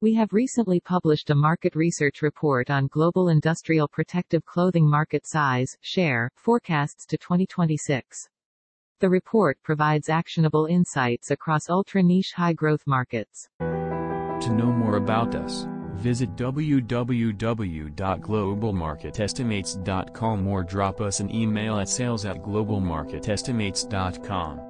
We have recently published a market research report on global industrial protective clothing market size, share, forecasts to 2026. The report provides actionable insights across ultra-niche high-growth markets. To know more about us, visit www.globalmarketestimates.com or drop us an email at sales at globalmarketestimates.com.